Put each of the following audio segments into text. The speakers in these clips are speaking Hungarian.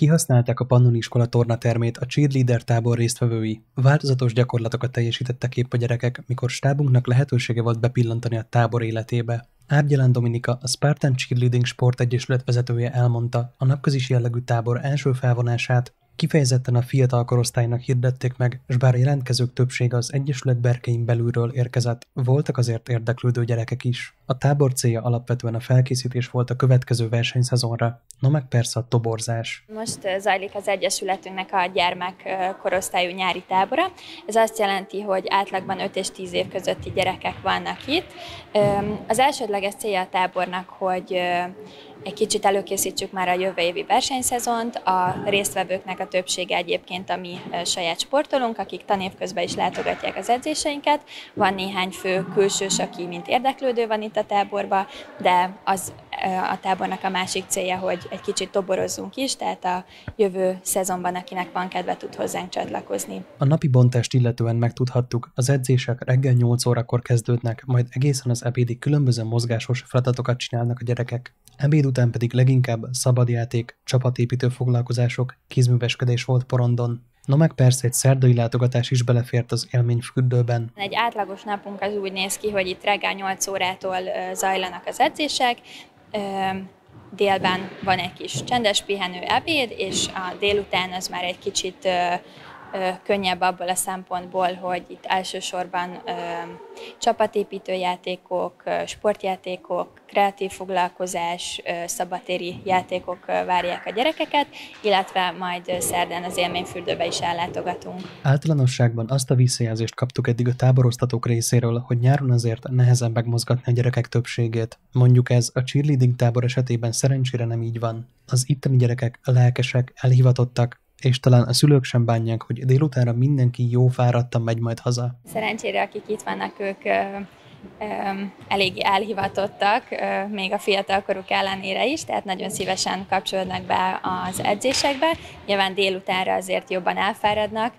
Kihasználták a Pannoniskola tornatermét a cheerleader tábor résztvevői. Változatos gyakorlatokat teljesítettek épp a gyerekek, mikor stábunknak lehetősége volt bepillantani a tábor életébe. Árgyalán Dominika, a Spartan Cheerleading Sportegyesület vezetője elmondta, a napközis jellegű tábor első felvonását Kifejezetten a fiatal korosztálynak hirdették meg, s bár a jelentkezők többsége az Egyesület berkein belülről érkezett, voltak azért érdeklődő gyerekek is. A tábor célja alapvetően a felkészítés volt a következő versenyszezonra, no meg persze a toborzás. Most zajlik az Egyesületünknek a gyermek korosztályú nyári tábora. Ez azt jelenti, hogy átlagban 5 és 10 év közötti gyerekek vannak itt. Az elsődleges célja a tábornak, hogy egy kicsit előkészítsük már a jövő évi versenyszezont. A résztvevőknek a többsége egyébként a mi saját sportolunk, akik tanév közben is látogatják az edzéseinket. Van néhány fő külsős, aki mint érdeklődő van itt a táborba, de az a tábornak a másik célja, hogy egy kicsit toborozzunk is, tehát a jövő szezonban, akinek van kedve, tud hozzánk csatlakozni. A napi bontást illetően megtudhattuk, az edzések reggel 8 órakor kezdődnek, majd egészen az ebédig különböző mozgásos feladatokat csinálnak a gyerekek. Ebéd után pedig leginkább szabadjáték, csapatépítő foglalkozások, kézműveskedés volt porondon. No meg persze egy szerdai látogatás is belefért az élményfürdőben. Egy átlagos napunk az úgy néz ki, hogy itt reggel 8 órától zajlanak az edzések, délben van egy kis csendes pihenő ebéd, és a délután az már egy kicsit könnyebb abból a szempontból, hogy itt elsősorban csapatépítő játékok, sportjátékok, kreatív foglalkozás, szabatéri játékok várják a gyerekeket, illetve majd szerdán az élményfürdőbe is ellátogatunk. Általánosságban azt a visszajelzést kaptuk eddig a táboroztatók részéről, hogy nyáron azért nehezebb megmozgatni a gyerekek többségét. Mondjuk ez a cheerleading tábor esetében szerencsére nem így van. Az itteni gyerekek lelkesek, elhivatottak, és talán a szülők sem bánják, hogy délutánra mindenki jó fáradtan megy majd haza. Szerencsére, akik itt vannak, ők eléggé elhivatottak, még a fiatalkoruk ellenére is, tehát nagyon szívesen kapcsolódnak be az edzésekbe. Nyilván délutánra azért jobban elfáradnak,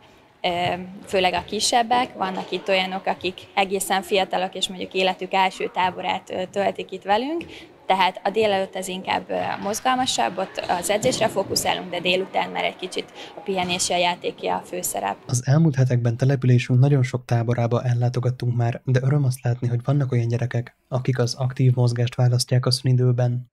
főleg a kisebbek, vannak itt olyanok, akik egészen fiatalok, és mondjuk életük első táborát töltik itt velünk, tehát a délelőtt ez inkább mozgalmasabb, ott az edzésre fókuszálunk, de délután már egy kicsit a pihenési a játéki a főszerep. Az elmúlt hetekben településünk nagyon sok táborába ellátogattunk már, de öröm azt látni, hogy vannak olyan gyerekek, akik az aktív mozgást választják a szünidőben.